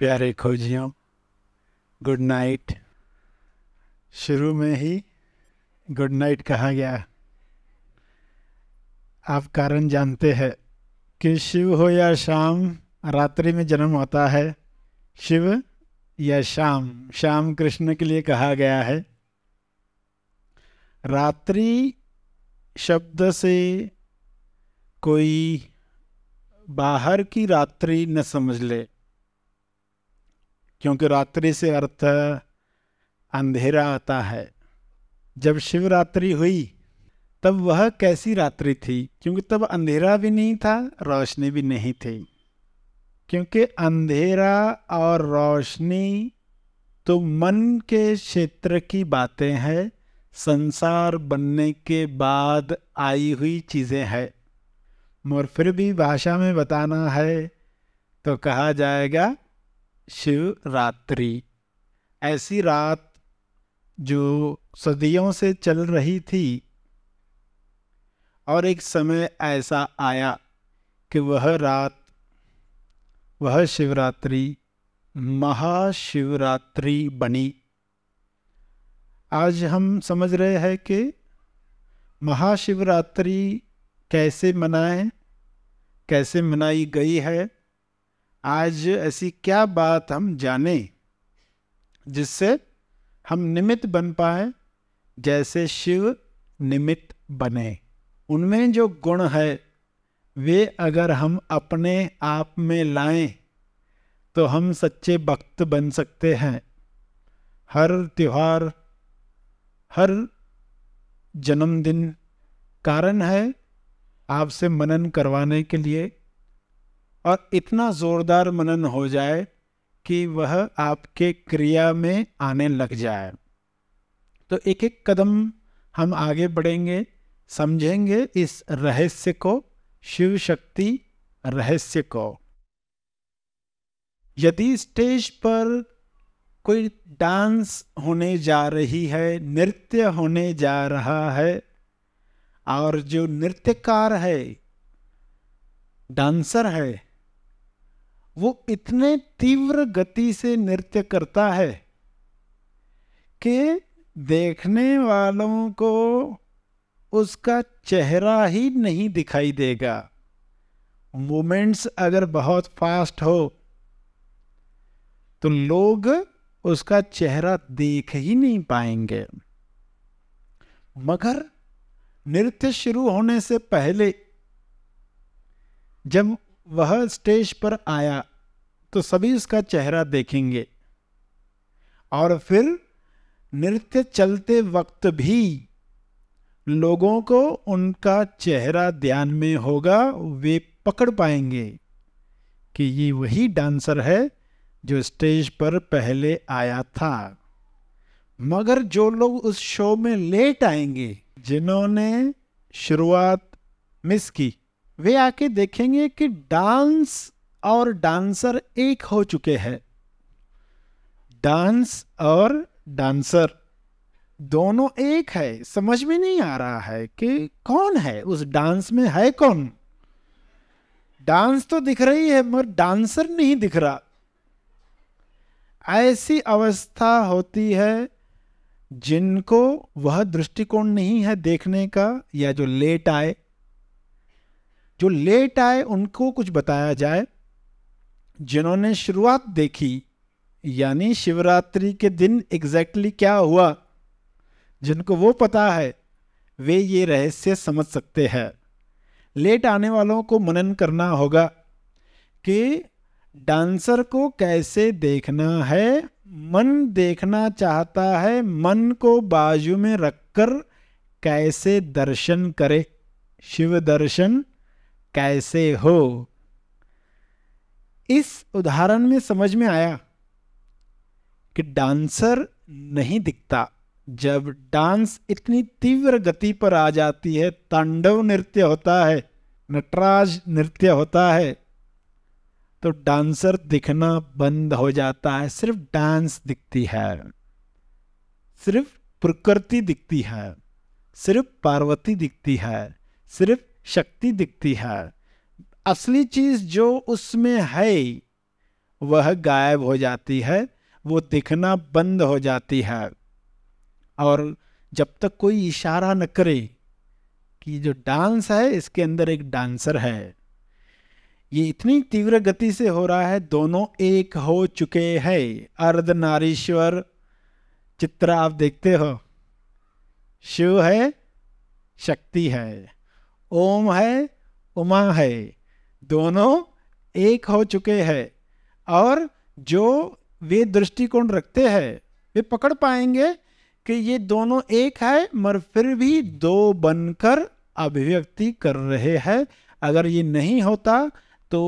प्यारे खोजियों good night शुरू में ही गुड नाइट कहा गया। आप कारण जानते हैं कि शिव हो या शाम रात्रि में जन्म होता है। शिव या शाम शाम कृष्ण के लिए कहा गया है। रात्रि शब्द से कोई बाहर की रात्रि न समझ ले। क्योंकि रात्रि से अर्थ अंधेरा आता है। जब शिवरात्रि हुई, तब वह कैसी रात्रि थी? क्योंकि तब अंधेरा भी नहीं था, रोशनी भी नहीं थी। क्योंकि अंधेरा और रोशनी तो मन के क्षेत्र की बातें हैं, संसार बनने के बाद आई हुई चीज़ें हैं। मगर फिर भी भाषा में बताना है तो कहा जाएगा शिवरात्रि। ऐसी रात जो सदियों से चल रही थी और एक समय ऐसा आया कि वह रात, वह शिवरात्रि, महाशिवरात्रि बनी। आज हम समझ रहे हैं कि महाशिवरात्रि कैसे मनाएँ, कैसे मनाई गई है आज ऐसी क्या बात हम जाने जिससे हम निमित्त बन पाए, जैसे शिव निमित्त बने। उनमें जो गुण है, वे अगर हम अपने आप में लाएँ तो हम सच्चे भक्त बन सकते हैं। हर त्यौहार, हर जन्मदिन कारण है आपसे मनन करवाने के लिए और इतना ज़ोरदार मनन हो जाए कि वह आपके क्रिया में आने लग जाए। तो एक एक कदम हम आगे बढ़ेंगे, समझेंगे इस रहस्य को, शिव शक्ति रहस्य को। यदि स्टेज पर कोई डांस होने जा रही है, नृत्य होने जा रहा है, और जो नृत्यकार है, डांसर है वो इतने तीव्र गति से नृत्य करता है कि देखने वालों को उसका चेहरा ही नहीं दिखाई देगा। मूमेंट्स अगर बहुत फास्ट हो तो लोग उसका चेहरा देख ही नहीं पाएँगे। मगर नृत्य शुरू होने से पहले जब वह स्टेज पर आया तो सभी उसका चेहरा देखेंगे। और फिर नृत्य चलते वक्त भी लोगों को उनका चेहरा ध्यान में होगा, वे पकड़ पाएँगे कि ये वही डांसर है जो स्टेज पर पहले आया था। मगर जो लोग उस शो में लेट आएँगे, जिन्होंने शुरुआत मिस की वे आके देखेंगे कि डांस और डांसर एक हो चुके हैं। डांस और डांसर दोनों एक है। समझ में नहीं आ रहा है कि कौन है, उस डांस में है कौन? डांस तो दिख रही है, मगर डांसर नहीं दिख रहा। ऐसी अवस्था होती है जिनको वह दृष्टिकोण नहीं है देखने का, या जो लेट आए। जो लेट आए उनको कुछ बताया जाए। जिन्होंने शुरुआत देखी, यानी शिवरात्रि के दिन एग्जैक्टली क्या हुआ, जिनको वो पता है, वे ये रहस्य समझ सकते हैं। लेट आने वालों को मनन करना होगा कि डांसर को कैसे देखना है, मन देखना चाहता है, मन को बाजू में रखकर कैसे दर्शन करे, शिव दर्शन कैसे हो? इस उदाहरण में समझ में आया कि डांसर नहीं दिखता। जब डांस इतनी तीव्र गति पर आ जाती है, तांडव नृत्य होता है, नटराज नृत्य होता है तो डांसर दिखना बंद हो जाता है। सिर्फ़ डांस दिखती है, सिर्फ़ प्रकृति दिखती है, सिर्फ़ पार्वती दिखती है, सिर्फ़ शक्ति दिखती है। असली चीज़ जो उसमें है, वह गायब हो जाती है, वो दिखना बंद हो जाती है। और जब तक कोई इशारा न करे कि जो डांस है, इसके अंदर एक डांसर है। ये इतनी तीव्र गति से हो रहा है, दोनों एक हो चुके हैं। अर्ध नारीश्वर चित्र आप देखते हो। शिव है, शक्ति है। ओम है, उमा है। दोनों एक हो चुके हैं और जो वे दृष्टिकोण रखते हैं, वे पकड़ पाएँगे कि ये दोनों एक है, मगर फिर भी दो बनकर अभिव्यक्ति कर रहे हैं। अगर ये नहीं होता तो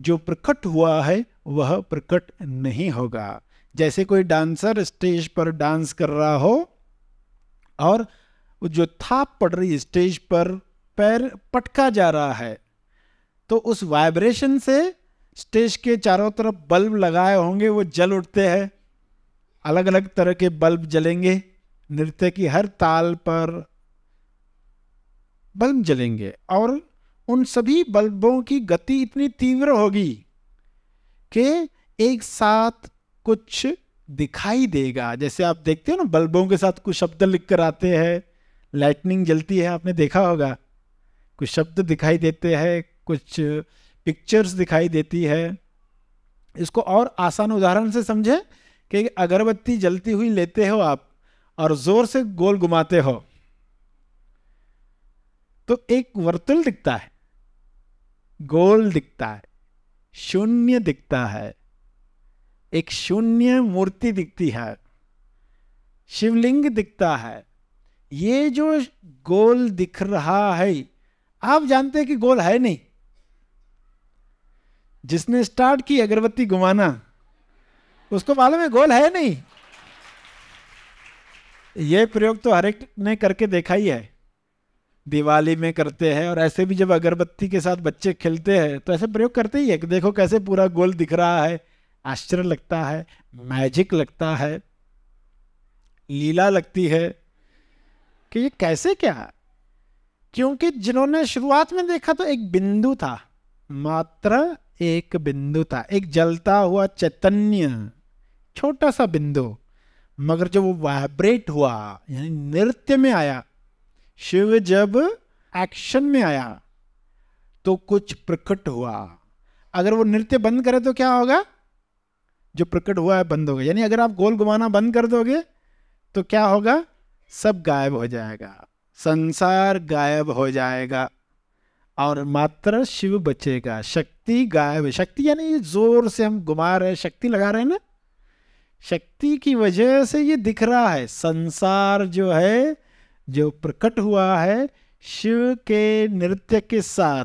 जो प्रकट हुआ है, वह प्रकट नहीं होगा। जैसे कोई डांसर स्टेज पर डांस कर रहा हो, और जो थाप पड़ रही स्टेज पर पैर पटका जा रहा है। तो उस वाइब्रेशन से स्टेज के चारों तरफ़ बल्ब लगाए होंगे, वो जल उठते हैं। अलग अलग तरह के बल्ब जलेंगे, नृत्य की हर ताल पर बल्ब जलेंगे और उन सभी बल्बों की गति इतनी तीव्र होगी कि एक साथ कुछ दिखाई देगा। जैसे आप देखते हो ना, बल्बों के साथ कुछ शब्द लिख कर आते हैं लाइटनिंग जलती है, आपने देखा होगा। कुछ शब्द दिखाई देते हैं, कुछ पिक्चर्स दिखाई देती है। इसको और आसान उदाहरण से समझे कि अगरबत्ती जलती हुई लेते हो आप और ज़ोर से गोल घुमाते हो तो एक वर्तुल दिखता है, गोल दिखता है, शून्य दिखता है, एक शून्य मूर्ति दिखती है, शिवलिंग दिखता है, ये जो गोल दिख रहा है आप जानते हैं कि गोल है नहीं। जिसने स्टार्ट की अगरबत्ती घुमाना, उसको मालूम है गोल है नहीं। ये प्रयोग तो हर एक ने करके देखा ही है। दिवाली में करते हैं और ऐसे भी जब अगरबत्ती के साथ बच्चे खेलते हैं तो ऐसे प्रयोग करते ही है कि देखो कैसे पूरा गोल दिख रहा है। आश्चर्य लगता है, मैजिक लगता है, लीला लगती है कि ये कैसे क्या? क्योंकि जिन्होंने शुरुआत में देखा तो एक बिंदु था, मात्र एक बिंदु था, एक जलता हुआ चैतन्य, छोटा सा बिंदु, मगर जब वो वाइब्रेट हुआ, यानी नृत्य में आया, शिव जब एक्शन में आया तो कुछ प्रकट हुआ। अगर वो नृत्य बंद करे तो क्या होगा? जो प्रकट हुआ है, बंद होगा यानी अगर आप गोल घुमाना बंद कर दोगे तो क्या होगा? सब गायब हो जाएगा। संसार गायब हो जाएगा। और मात्र शिव बचेगा। शक्ति गायब शक्ति यानी ज़ोर से हम घुमा रहे शक्ति लगा रहे हैं ना? शक्ति की वजह से ये दिख रहा है। संसार जो है, जो प्रकट हुआ है, शिव के नृत्य के साथ।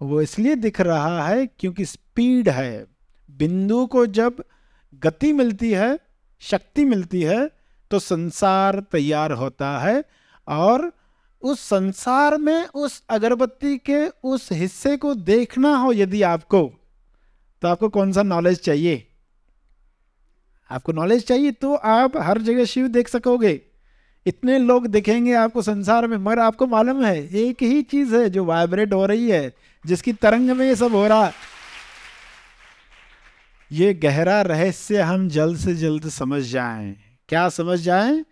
वो इसलिए दिख रहा है क्योंकि स्पीड है। बिंदु को जब गति मिलती है, शक्ति मिलती है तो संसार तैयार होता है। और उस संसार में उस अगरबत्ती के उस हिस्से को देखना हो यदि आपको तो आपको कौन सा नॉलेज चाहिए? आपको नॉलेज चाहिए तो आप हर जगह शिव देख सकोगे। इतने लोग देखेंगे आपको संसार में, मगर आपको मालूम है, एक ही चीज़ है जो वाइब्रेट हो रही है, जिसकी तरंग में ये सब हो रहा। ये गहरा रहस्य हम जल्द से जल्द समझ जाएँ। क्या समझ जाएँ?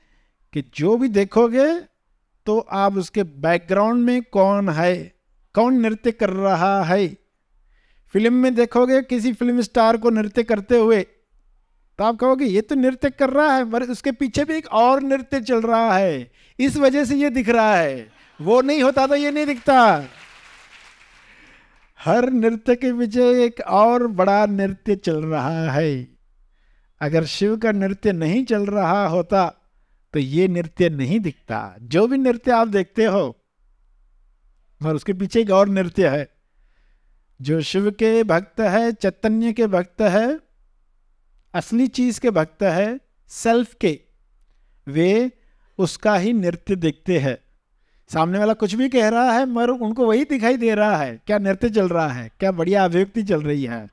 कि जो भी देखोगे तो आप उसके बैकग्राउंड में कौन है? कौन नृत्य कर रहा है? फ़िल्म में देखोगे, किसी फ़िल्म स्टार को नृत्य करते हुए तो आप कहोगे, ये तो नृत्य कर रहा है, पर उसके पीछे भी एक और नृत्य चल रहा है। इस वजह से ये दिख रहा है। वो नहीं होता तो ये नहीं दिखता। हर नृत्य के पीछे एक और बड़ा नृत्य चल रहा है। अगर शिव का नृत्य नहीं चल रहा होता तो ये नृत्य नहीं दिखता। जो भी नृत्य आप देखते हो, और उसके पीछे एक और नृत्य है, जो शिव के भक्त है, चैतन्य के भक्त है, असली चीज़ के भक्त है, सेल्फ के, वे उसका ही नृत्य देखते हैं। सामने वाला कुछ भी कह रहा है, मगर उनको वही दिखाई दे रहा है, क्या नृत्य चल रहा है, क्या बढ़िया अभिव्यक्ति चल रही है।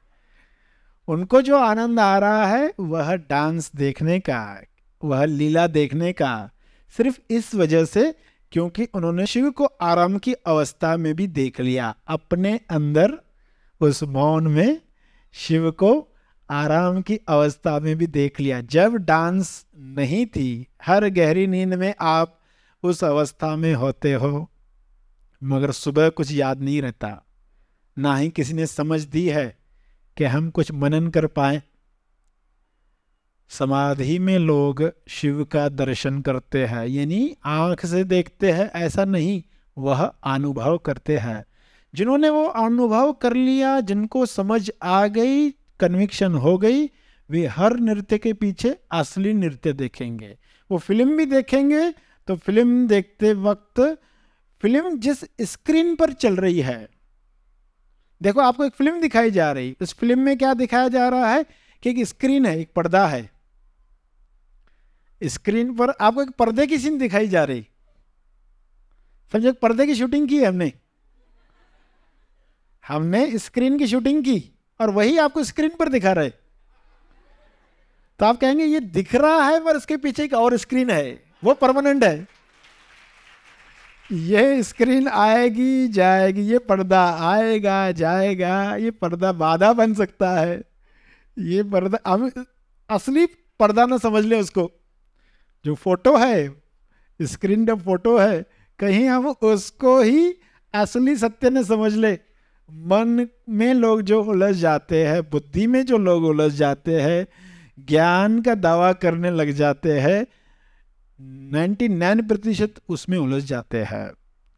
उनको जो आनंद आ रहा है, वह डांस देखने का वह लीला देखने का। सिर्फ़ इस वजह से क्योंकि उन्होंने शिव को आराम की अवस्था में भी देख लिया। अपने अंदर, उस मौन में, शिव को आराम की अवस्था में भी देख लिया। जब डांस नहीं थी, हर गहरी नींद में आप उस अवस्था में होते हो, मगर सुबह कुछ याद नहीं रहता। ना ही किसी ने समझ दी है कि हम कुछ मनन कर पाए। समाधि में लोग शिव का दर्शन करते हैं। यानी आँख से देखते हैं, ऐसा नहीं, वह अनुभव करते हैं। जिन्होंने वो अनुभव कर लिया, जिनको समझ आ गई कन्विक्शन हो गई, वे हर नृत्य के पीछे असली नृत्य देखेंगे। वो फ़िल्म भी देखेंगे तो फ़िल्म देखते वक्त फ़िल्म जिस स्क्रीन पर चल रही है, देखो आपको एक फ़िल्म दिखाई जा रही, उस फ़िल्म में क्या दिखाया जा रहा है कि एक स्क्रीन है, एक पर्दा है। स्क्रीन पर आपको एक पर्दे की सीन दिखाई जा रही। समझो, पर्दे की शूटिंग की हमने। हमने स्क्रीन की शूटिंग की और वही आपको स्क्रीन पर दिखा रहे। तो आप कहेंगे, ये दिख रहा है, पर इसके पीछे एक और स्क्रीन है। वो परमानेंट है। ये स्क्रीन आएगी, जाएगी, ये पर्दा आएगा, जाएगा, ये पर्दा बाधा बन सकता है। ये पर्दा हम असली पर्दा ना समझ ले उसको। जो फ़ोटो है, स्क्रीन का फ़ोटो है, कहीं हम उसको ही असली सत्य न समझ ले। मन में लोग जो उलझ जाते हैं, बुद्धि में जो लोग उलझ जाते हैं, ज्ञान का दावा करने लग जाते हैं नाइन्टी नाइन प्रतिशत उसमें उलझ जाते हैं।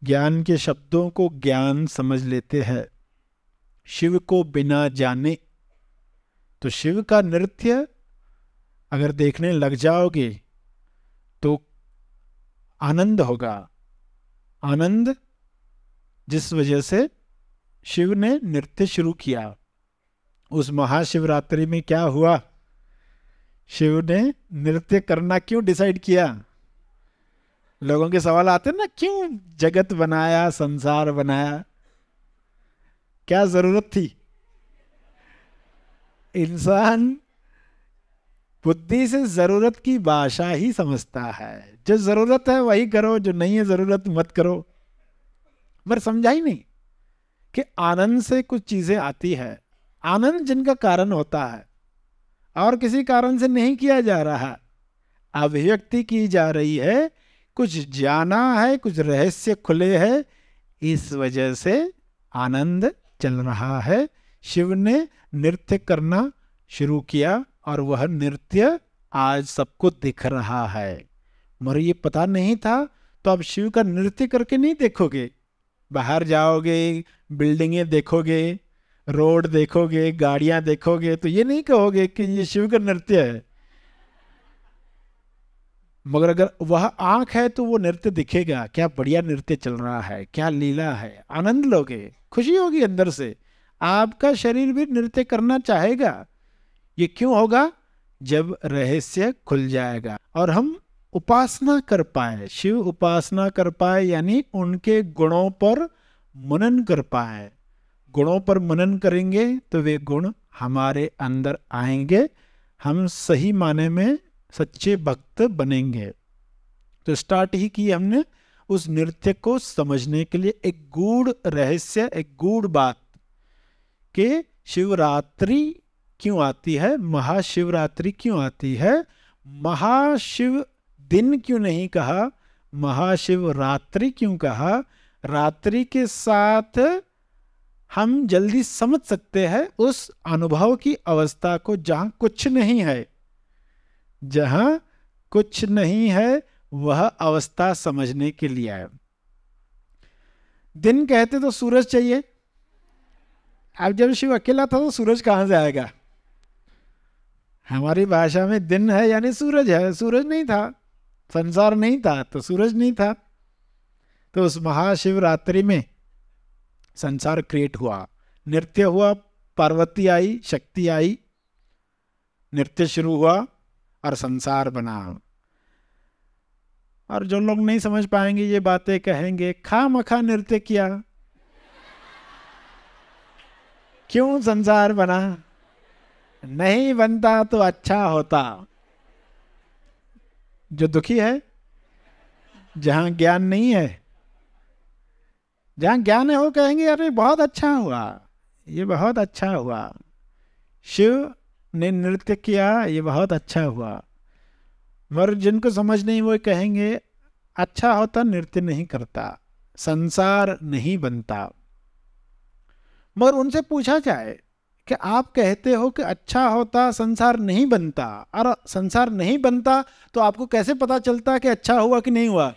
ज्ञान के शब्दों को ज्ञान समझ लेते हैं। शिव को बिना जाने। तो शिव का नृत्य अगर देखने लग जाओगे तो आनंद होगा। आनंद जिस वजह से शिव ने नृत्य शुरू किया। उस महाशिवरात्रि में क्या हुआ? शिव ने नृत्य करना क्यों डिसाइड किया? लोगों के सवाल आते हैं ना, क्यों जगत बनाया, संसार बनाया? क्या ज़रूरत थी? इंसान बुद्धि से ज़रूरत की भाषा ही समझता है। जो ज़रूरत है वही करो, जो नहीं है ज़रूरत मत करो। पर समझा ही नहीं कि आनंद से कुछ चीज़ें आती है। आनंद जिनका कारण होता है, और किसी कारण से नहीं किया जा रहा। अभिव्यक्ति की जा रही है, कुछ जाना है, कुछ रहस्य खुले है, इस वजह से आनंद चल रहा है। शिव ने नृत्य करना शुरू किया। और वह नृत्य आज सबको दिख रहा है। मगर ये पता नहीं था तो आप शिव का नृत्य करके नहीं देखोगे। बाहर जाओगे, बिल्डिंगें देखोगे, रोड देखोगे, गाड़ियाँ देखोगे तो ये नहीं कहोगे कि ये शिव का नृत्य है। मगर अगर वह आँख है तो वो नृत्य दिखेगा। क्या बढ़िया नृत्य चल रहा है, क्या लीला है, आनंद लोगे, खुशी होगी अंदर से। आपका शरीर भी नृत्य करना चाहेगा। ये क्यों होगा? जब रहस्य खुल जाएगा। और हम उपासना कर पाए, शिव उपासना कर पाए, यानी उनके गुणों पर मनन कर पाए। गुणों पर मनन करेंगे तो वे गुण हमारे अंदर आएँगे, हम सही माने में सच्चे भक्त बनेंगे। तो स्टार्ट ही की हमने उस नृत्य को समझने के लिए एक गूढ़ रहस्य, एक गूढ़ बात के शिवरात्रि क्यों आती है? महाशिवरात्रि क्यों आती है? महाशिव दिन क्यों नहीं कहा? महाशिवरात्रि क्यों कहा? रात्रि के साथ हम जल्दी समझ सकते हैं उस अनुभव की अवस्था को जहाँ कुछ नहीं है। जहाँ कुछ नहीं है, वह अवस्था समझने के लिए है। दिन कहते तो सूरज चाहिए। अब जब शिव अकेला था तो सूरज कहाँ से आएगा? हमारी भाषा में दिन है यानी सूरज है। सूरज नहीं था, संसार नहीं था तो सूरज नहीं था। तो उस महाशिवरात्रि में संसार क्रिएट हुआ, नृत्य हुआ, पार्वती आई, शक्ति आई, नृत्य शुरू हुआ और संसार बना। और जो लोग नहीं समझ पाएँगे ये बातें कहेंगे खा मखा नृत्य किया। क्यों संसार बना? नहीं बनता तो अच्छा होता। जो दुखी है, जहाँ ज्ञान नहीं है, जहाँ ज्ञान है, वो कहेंगे, अरे, बहुत अच्छा हुआ, ये बहुत अच्छा हुआ। शिव ने नृत्य किया, ये बहुत अच्छा हुआ। मगर जिनको समझ नहीं, वो कहेंगे अच्छा होता, नृत्य नहीं करता, संसार नहीं बनता। मगर उनसे पूछा जाए कि आप कहते हो कि अच्छा होता, संसार नहीं बनता, और संसार नहीं बनता तो आपको कैसे पता चलता कि अच्छा हुआ कि नहीं हुआ?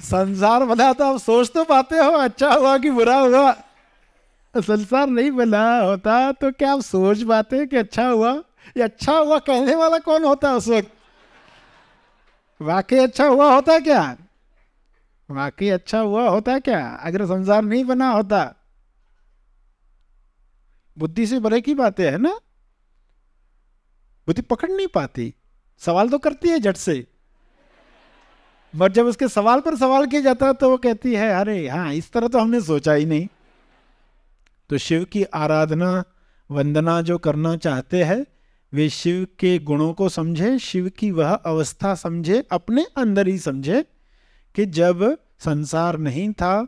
संसार बना तो आप सोच तो पाते हो अच्छा हुआ कि बुरा हुआ? संसार नहीं बना होता तो क्या आप सोच पाते कि अच्छा हुआ? ये अच्छा हुआ कहने वाला कौन होता उस वक्त? वाकई अच्छा हुआ होता क्या? वाकई अच्छा हुआ होता क्या? अगर संसार नहीं बना होता बुद्धि से बड़े की बातें है ना? बुद्धि पकड़ नहीं पाती। सवाल तो करती है झट से। बट जब उसके सवाल पर सवाल किया जाता है तो वो कहती है, अरे हाँ इस तरह तो हमने सोचा ही नहीं। तो शिव की आराधना, वंदना जो करना चाहते हैं, वे शिव के गुणों को समझे, शिव की वह अवस्था समझे, अपने अंदर ही समझे कि जब संसार नहीं था,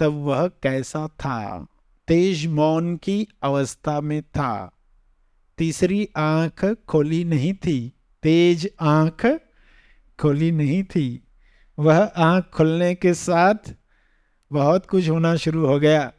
तब वह कैसा था। तेज मौन की अवस्था में था। तीसरी आँख खोली नहीं थी। तेज आँख खोली नहीं थी। वह आँख खुलने के साथ बहुत कुछ होना शुरू हो गया।